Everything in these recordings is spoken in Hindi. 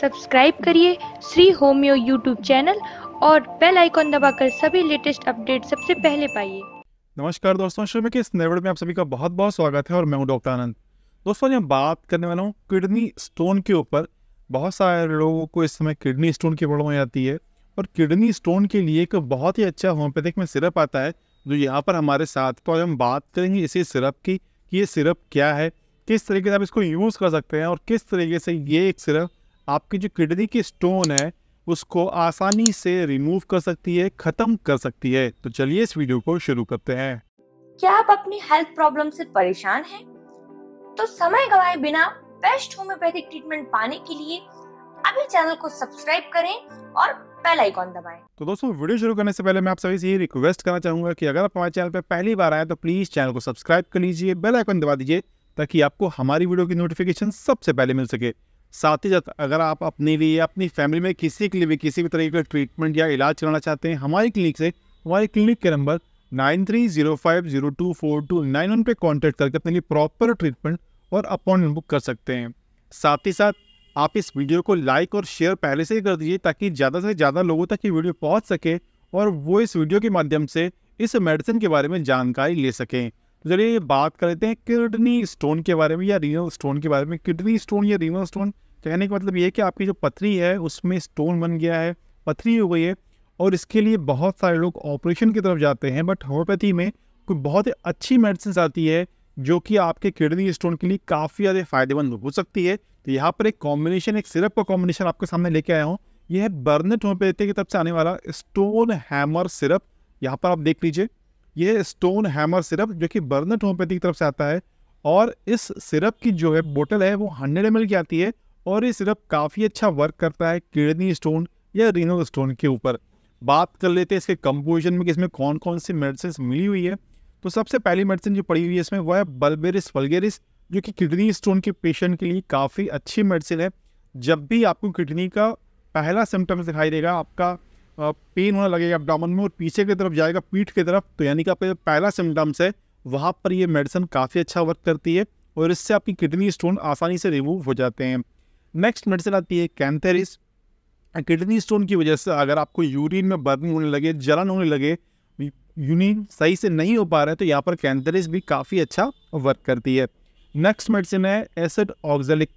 सब्सक्राइब करिए श्री होम्यो यूट्यूब चैनल और बेल आइकॉन दबाकर सभी लेटेस्ट अपडेट सबसे पहले पाइए। नमस्कार दोस्तों श्रमिक के इस नए में आप सभी का बहुत बहुत स्वागत है और मैं हूँ डॉक्टर आनंद। दोस्तों मैं बात करने वाला हूँ किडनी स्टोन के ऊपर। बहुत सारे लोगों को इस समय किडनी स्टोन की प्रॉब्लम हो जाती है और किडनी स्टोन के लिए एक बहुत ही अच्छा होम्योपैथिक में सिरप आता है जो यहाँ पर हमारे साथ तो हम बात करेंगे इसी सिरप की कि ये सिरप क्या है, किस तरीके से आप इसको यूज़ कर सकते हैं और किस तरीके से ये एक सिरप आपकी जो किडनी की स्टोन है उसको आसानी से रिमूव कर सकती है ख़त्म कर सकती है तो चलिए इस वीडियो को शुरू करते हैं क्या आप अपनी हेल्थ प्रॉब्लम से परेशान हैं? तो समय गवाए बिना बेस्ट होम्योपैथिक ट्रीटमेंट पाने के लिए अभी चैनल को सब्सक्राइब करें और बेल आइकॉन दबाएँ। तो दोस्तों वीडियो शुरू करने से पहले मैं आप सभी से ये रिक्वेस्ट करना चाहूँगा कि अगर आप हमारे चैनल पर पहली बार आए तो प्लीज़ चैनल को सब्सक्राइब कर लीजिए बेल आइकन दबा दीजिए ताकि आपको हमारी वीडियो की नोटिफिकेशन सबसे पहले मिल सके साथ ही साथ अगर आप अपने लिए अपनी फैमिली में किसी के लिए भी किसी भी तरीके का ट्रीटमेंट या इलाज कराना चाहते हैं, हमारी क्लिनिक से, हमारी क्लिनिक के number nine three zero five zero two four two nine one पर कॉन्टैक्ट करके अपने लिए प्रॉपर ट्रीटमेंट और अपॉइंटमेंट बुक कर सकते हैं। साथ ही साथ आप इस वीडियो को लाइक और शेयर पहले से ही कर दीजिए ताकि ज़्यादा से ज़्यादा लोगों तक ये वीडियो पहुँच सके और वो इस वीडियो के माध्यम से इस मेडिसिन के बारे में जानकारी ले सकें। तो चलिए बात कर लेते हैं किडनी स्टोन के बारे में या रीनल स्टोन के बारे में। किडनी स्टोन या रीनल स्टोन कहने का मतलब ये कि आपकी जो पथरी है, उसमें स्टोन बन गया है, पथरी हो गई है और इसके लिए बहुत सारे लोग ऑपरेशन की तरफ़ जाते हैं बट होम्योपैथी में कोई बहुत ही अच्छी मेडिसिन आती है, जो कि आपके किडनी स्टोन के लिए काफ़ी ज़्यादा फ़ायदेमंद हो सकती है। तो यहाँ पर एक कॉम्बिनेशन एक सिरप का कॉम्बिनेशन आपके सामने लेके आया हूँ। यह है बर्नेट होम्योपैथी की तरफ़ से आने वाला स्टोन हैमर सिरप यहाँ पर आप देख लीजिए ये स्टोन हैमर सिरप जो कि बर्नेट होम्योपैथी की तरफ़ से आता है और इस सिरप की जो है बोतल है, वो हंड्रेड एम की आती है और ये सिरप काफ़ी अच्छा वर्क करता है किडनी स्टोन या रीनल स्टोन के ऊपर। बात कर लेते हैं इसके कंपोजिशन में कि इसमें कौन कौन सी मेडिसिन मिली हुई है। तो सबसे पहली मेडिसिन जो पड़ी हुई है इसमें वो है बल्बेरिस वलगेरिस जो कि किडनी स्टोन के पेशेंट के लिए काफ़ी अच्छी मेडिसिन है। जब भी आपको किडनी का पहला सिम्टम्स दिखाई देगा, आपका पेन होने लगेगा अपडामन में और पीछे की तरफ़ जाएगा पीठ की तरफ़ तो यानी कि आपका पहला सिम्टम्स है, वहाँ पर ये मेडिसिन काफ़ी अच्छा वर्क करती है और इससे आपकी किडनी स्टोन आसानी से रिमूव हो जाते हैं। नेक्स्ट मेडिसिन आती है कैंथेरिस किडनी स्टोन की वजह से अगर आपको यूरिन में बर्निंग होने लगे, जलन होने लगे यूनिन सही से नहीं हो पा रहा है तो यहाँ पर कैंथेरिस भी काफ़ी अच्छा वर्क करती है। नेक्स्ट मेडिसिन है एसिड ऑक्जेलिक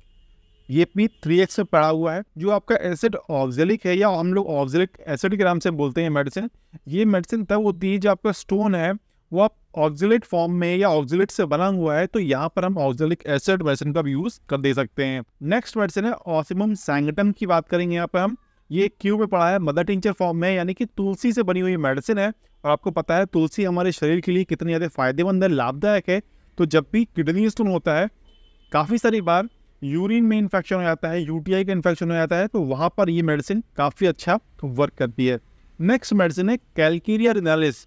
ये पी थ्री एक्स में पड़ा हुआ है। जो आपका एसिड ऑक्जेलिक है या हम लोग ऑक्जेलिक एसिड के नाम से बोलते हैं मेडिसिन ये मेडिसिन तब होती है जो आपका स्टोन है वो आप ऑक्जिलेट फॉर्म में या ऑक्जिलेट से बना हुआ है तो यहाँ पर हम ऑक्जिलिक एसिड मेडिसिन का यूज़ कर दे सकते हैं। नेक्स्ट मेडिसिन है ऑसिमम सैंगटम की बात करेंगे यहाँ पर हम। ये क्यू में पड़ा है मदर टिंचर फॉर्म में, यानी कि तुलसी से बनी हुई मेडिसिन है। और आपको पता है, तुलसी हमारे शरीर के लिए कितनी ज़्यादा फ़ायदेमंद है, लाभदायक है। तो जब भी किडनी स्टोन होता है, काफ़ी सारी बार यूरिन में इन्फेक्शन हो जाता है यूटीआई का इन्फेक्शन हो जाता है तो वहाँ पर ये मेडिसिन काफ़ी अच्छा वर्क करती है। नेक्स्ट मेडिसिन है कैलकीरिया रिनालिस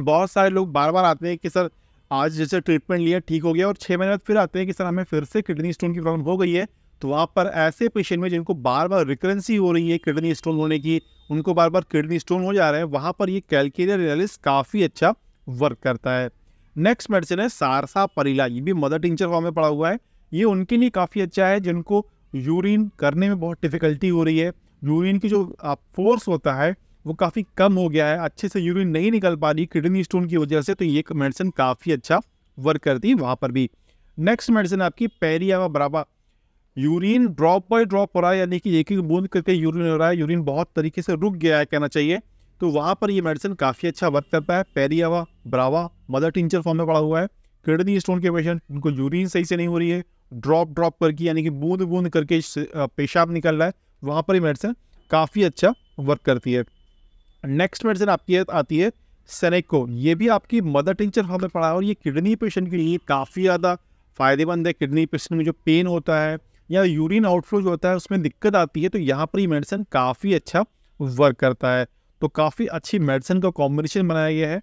बहुत सारे लोग बार बार आते हैं कि सर, आज जैसे ट्रीटमेंट लिया, ठीक हो गया और छः महीने बाद फिर आते हैं कि सर, हमें फिर से किडनी स्टोन की प्रॉब्लम हो गई है। तो वहाँ पर ऐसे पेशेंट में जिनको बार बार रिकरेंसी हो रही है किडनी स्टोन होने की, उनको बार बार किडनी स्टोन हो जा रहा है, वहाँ पर ये कैलकेरिया रियलिस काफ़ी अच्छा वर्क करता है। नेक्स्ट मेडिसिन है सारसा परिला, ये भी मदर टिंचर फॉर्म में पड़ा हुआ है। ये उनके लिए काफ़ी अच्छा है, जिनको यूरिन करने में बहुत डिफ़िकल्टी हो रही है। यूरिन की जो फोर्स होता है वो काफ़ी कम हो गया है। अच्छे से यूरिन नहीं निकल पा रही किडनी स्टोन की वजह से तो ये मेडिसिन काफ़ी अच्छा वर्क करती है वहाँ पर भी। नेक्स्ट मेडिसिन आपकी pareira brava urine drop by drop हो रहा है, यानी कि एक एक बूंद करके यूरिन हो रहा है। यूरिन बहुत तरीके से रुक गया है, कहना चाहिए। तो वहाँ पर ये मेडिसिन काफ़ी अच्छा वर्क करता है। Pareira brava mother tincture form में पड़ा हुआ है। किडनी स्टोन के पेशेंट उनको यूरिन सही से नहीं हो रही है। ड्रॉप ड्रॉप करके, यानी कि बूंद बूंद करके पेशाब निकल रहा है। वहाँ पर ये मेडिसिन काफ़ी अच्छा वर्क करती है। नेक्स्ट मेडिसिन आपकी आती है सेनेको ये भी आपकी मदर टिंचर फॉर्म में पड़ा है और ये किडनी पेशेंट के लिए काफ़ी ज़्यादा फ़ायदेमंद है. किडनी पेशेंट में जो पेन होता है या यूरिन आउटफ्लो जो होता है, उसमें दिक्कत आती है तो यहाँ पर ये मेडिसिन काफ़ी अच्छा वर्क करता है. तो काफ़ी अच्छी मेडिसिन का कॉम्बिनेशन बनाया गया है.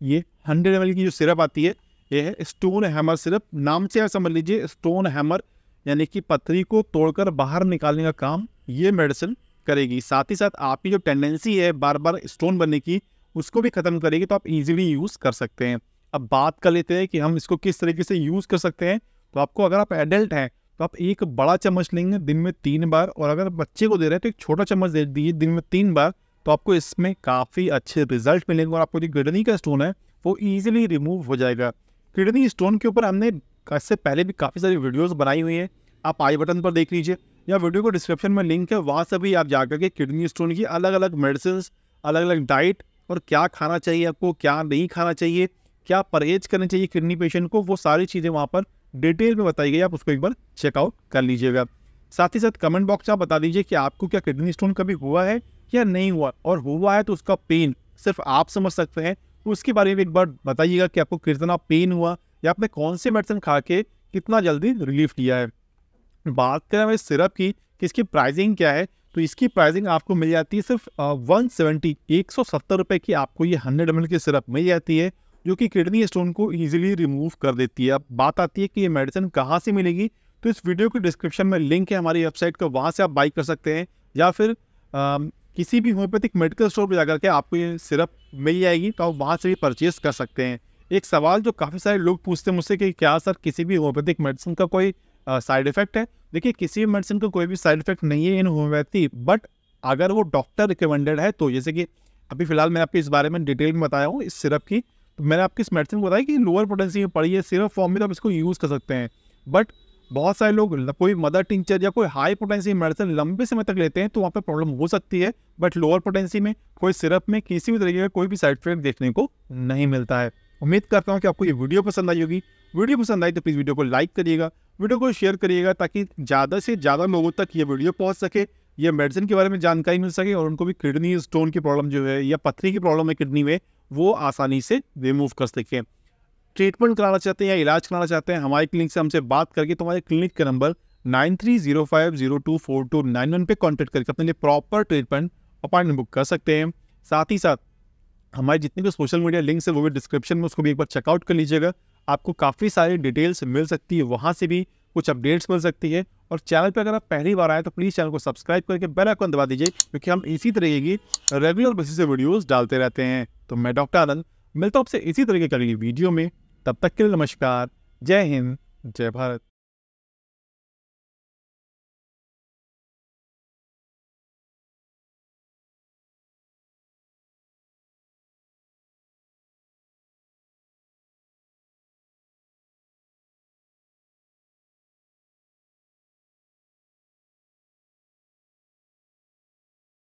ये हंड्रेड एम की जो सिरप आती है, ये है स्टोन हैमर सिरप नाम से आप समझ लीजिए स्टोन हैमर यानी कि पथरी को तोड़कर बाहर निकालने का काम ये मेडिसिन करेगी। साथ ही साथ आपकी जो टेंडेंसी है बार बार स्टोन बनने की, उसको भी ख़त्म करेगी तो आप इजीली यूज़ कर सकते हैं। अब बात कर लेते हैं कि हम इसको किस तरीके से यूज़ कर सकते हैं। तो आपको अगर आप एडल्ट हैं तो आप एक बड़ा चम्मच लेंगे दिन में तीन बार और अगर बच्चे को दे रहे हैं तो एक छोटा चम्मच दे दीजिए दिन में तीन बार तो आपको इसमें काफ़ी अच्छे रिज़ल्ट मिलेंगे और आपको जो किडनी का स्टोन है, वो ईजिली रिमूव हो जाएगा। किडनी स्टोन के ऊपर हमने इससे पहले भी काफ़ी सारी वीडियोज़ बनाई हुई हैं। आप आई बटन पर देख लीजिए। या वीडियो को डिस्क्रिप्शन में लिंक है, वहाँ से भी आप जाकर के किडनी स्टोन की अलग अलग मेडिसिन अलग अलग डाइट और क्या खाना चाहिए आपको, क्या नहीं खाना चाहिए, क्या परहेज करना चाहिए किडनी पेशेंट को, वो सारी चीज़ें वहाँ पर डिटेल में बताई गई आप उसको एक बार चेकआउट कर लीजिएगा। साथ ही साथ कमेंट बॉक्स आप बता दीजिए कि आपको क्या किडनी स्टोन कभी हुआ है या नहीं हुआ? और हुआ है तो उसका पेन सिर्फ़ आप समझ सकते हैं। उसके बारे में एक बार बताइएगा कि आपको कितना पेन हुआ या आपने कौन से मेडिसिन खा के कितना जल्दी रिलीफ लिया है। बात करें हमें सिरप की कि इसकी प्राइसिंग क्या है तो इसकी प्राइसिंग आपको मिल जाती है सिर्फ़ वन सेवेंटी एक सौ सत्तर रुपये की आपको ये हंड्रेड एम की सिरप मिल जाती है जो कि किडनी स्टोन को ईजिली रिमूव कर देती है। अब बात आती है कि ये मेडिसिन कहाँ से मिलेगी तो इस वीडियो के डिस्क्रिप्शन में लिंक है हमारी वेबसाइट का वहाँ से आप बाई कर सकते हैं। या फिर आ, किसी भी होम्योपैथिक मेडिकल स्टोर पर जाकर के आपको ये सिरप मिल जाएगी तो आप वहाँ से भी परचेज कर सकते हैं। एक सवाल जो काफ़ी सारे लोग पूछते हैं मुझसे कि क्या सर किसी भी होम्योपैथिक मेडिसिन का कोई साइड इफ़ेक्ट है। देखिए, किसी भी मेडिसिन का कोई भी साइड इफ़ेक्ट नहीं है इन होम्योपैथी बट अगर वो डॉक्टर रिकमेंडेड है तो जैसे कि अभी फ़िलहाल मैं आपको इस बारे में डिटेल में बताया हूँ, इस सिरप की। तो मैंने आपकी इस मेडिसिन को बताया कि लोअर पोटेंसी में पड़ी है सिरप फॉर्म में तो आप इसको यूज़ कर सकते हैं। बट बहुत सारे लोग कोई मदर टिंचर या कोई हाई पोटेंसी मेडिसिन लंबे समय तक लेते हैं तो वहाँ पर प्रॉब्लम हो सकती है। बट लोअर पोटेंसी में, कोई सिरप में किसी भी तरीके का कोई भी साइड इफ़ेक्ट देखने को नहीं मिलता है। उम्मीद करता हूँ कि आपको ये वीडियो पसंद आई होगी। वीडियो पसंद आई तो प्लीज़ वीडियो को लाइक करिएगा वीडियो को शेयर करिएगा ताकि ज़्यादा से ज़्यादा लोगों तक ये वीडियो पहुँच सके, ये मेडिसिन के बारे में जानकारी मिल सके और उनको भी किडनी स्टोन की प्रॉब्लम जो है या पथरी की प्रॉब्लम है किडनी में, वो आसानी से रिमूव कर सकें। ट्रीटमेंट कराना चाहते हैं या इलाज कराना चाहते हैं, हमारे क्लिनिक से हमसे बात करके तुम्हारे क्लिनिक का number nine three zero five zero two four two nine one पर कॉन्टेक्ट करके अपने लिए प्रॉपर ट्रीटमेंट अपॉइंटमेंट बुक कर सकते हैं। साथ ही साथ हमारे जितने भी सोशल मीडिया लिंक्स है, वो भी डिस्क्रिप्शन में, उसको भी एक बार चेकआउट कर लीजिएगा। आपको काफ़ी सारी डिटेल्स मिल सकती है, वहाँ से भी कुछ अपडेट्स मिल सकती है। और चैनल पर अगर आप पहली बार आए तो प्लीज़ चैनल को सब्सक्राइब करके बेल आइकन दबा दीजिए, क्योंकि हम इसी तरीके की रेगुलर बेसिस से वीडियोस डालते रहते हैं। तो मैं डॉक्टर आनंद, मिलता हूँ आपसे इसी तरीके की वीडियो में। तब तक के लिए नमस्कार, जय हिंद, जय भारत।